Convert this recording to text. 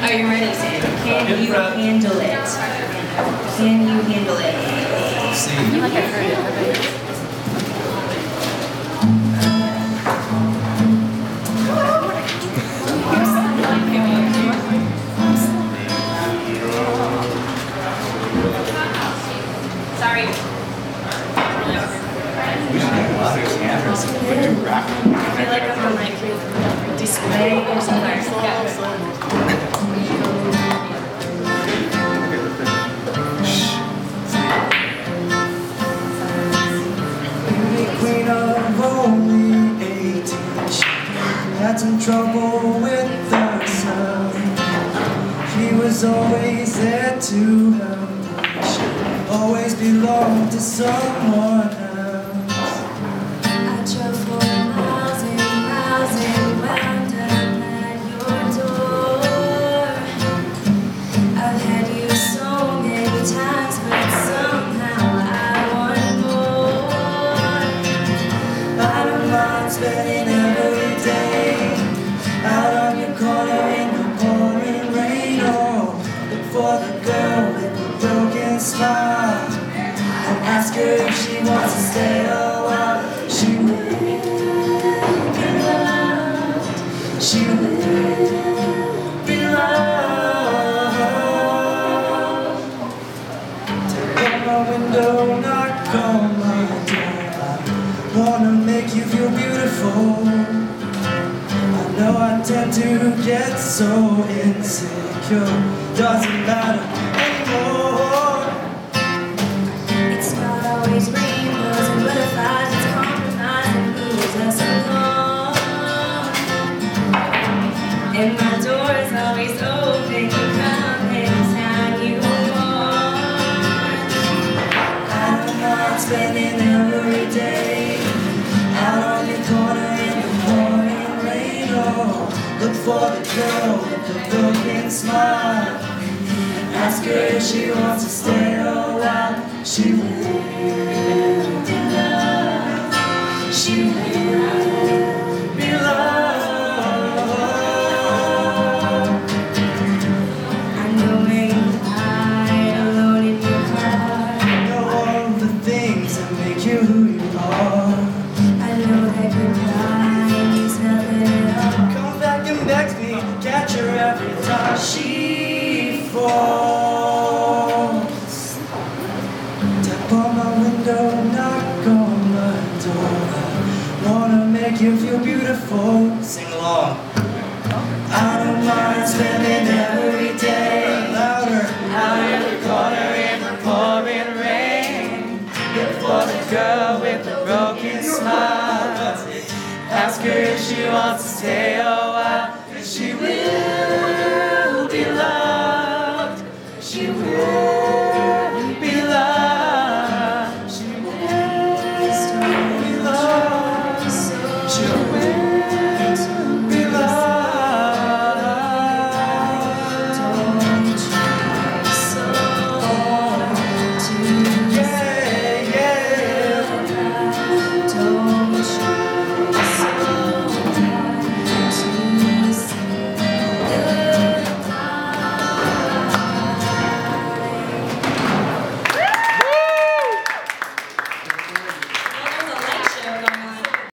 Are you ready, Sam? Can you handle it? Can you handle it? See. like I've heard it. Sorry. We should get a lot of cameras and put rap. I feel like I'm on like display or something. Some trouble with herself She was always there to help. She always belonged to someone ask her if she wants to stay a while. She will be loved. She will be loved. Tap on my window, knock on my door I wanna make you feel beautiful. I know I tend to get so insecure. Doesn't matter And my door is always open, you come anytime you want. I don't spending every day. Out on your corner in the rain Oh, look for the girl with the broken smile. Ask her if she wants to stay a while She will you feel beautiful. Sing along. I don't mind spending every day louder, out of the corner in the pouring rain. Look for the girl with the broken smile. Ask her if she wants to stay oh, a while, she will be loved. She will.